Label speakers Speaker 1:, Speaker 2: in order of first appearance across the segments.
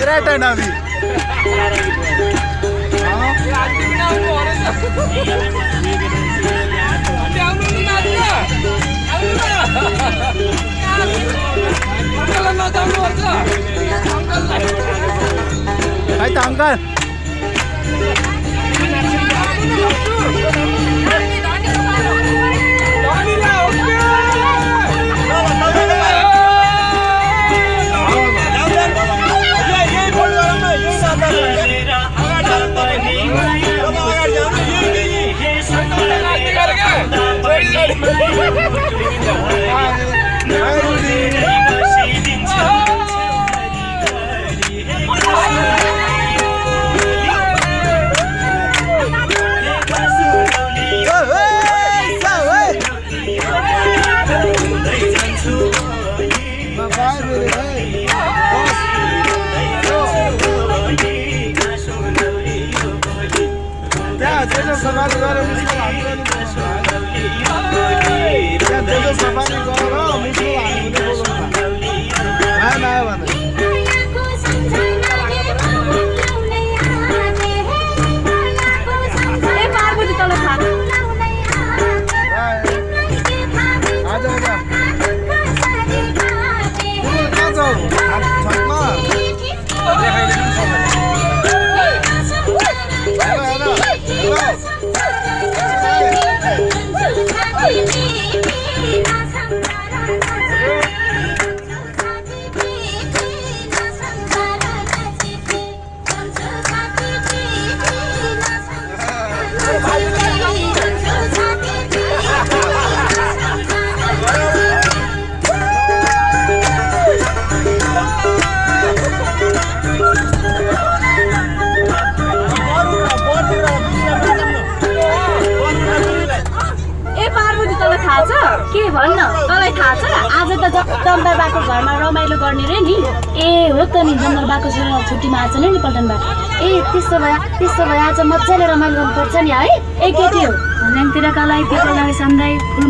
Speaker 1: तेरा टर्न अभी. है? त सफारी गरेर मुस्को हाल्नु सफारी गरेर मुस्को हाल्नु आयो भने आज
Speaker 2: जगदम्बा बाको घरमा रमाइलो गर्ने रे नि। ए हो त नि जङ्गल बाको छुट्टीमा आएको छ नि पल्टन बा ए त्यसो भए त्यसो भए आज मजाले रमाइलो गर्नुपर्छ नि है। ए केटी हो कलाई पिपल सम्झाइ फुल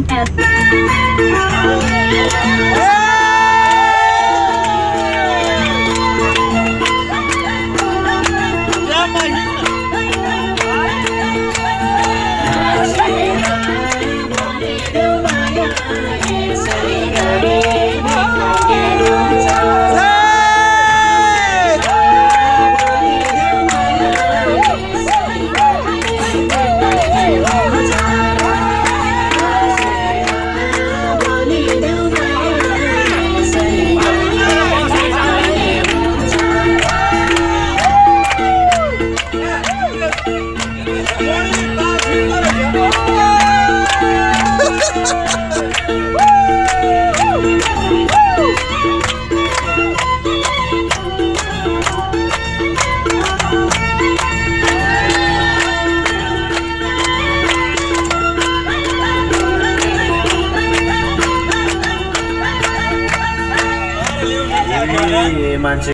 Speaker 1: manche